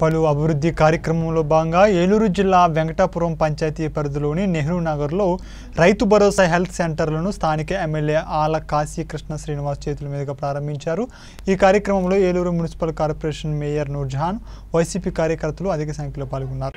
పలు అభివృద్ధి కార్యక్రమంలో భాగంగా ఏలూరు జిల్లా వెంకటాపురం పంచాయతీ పరిధిలోని నెహ్రూ నగర్లో రైతు భరోసా హెల్త్ సెంటర్లను స్థానిక ఎమ్మెల్యే ఆల కాశీ కృష్ణ శ్రీనివాస్ చేతుల మీదుగా ప్రారంభించారు. ఈ కార్యక్రమంలో Eluru municipal corporation mayor Noorjahan YCP కార్యకర్తలు అధిక సంఖ్యలో పాల్గొన్నారు.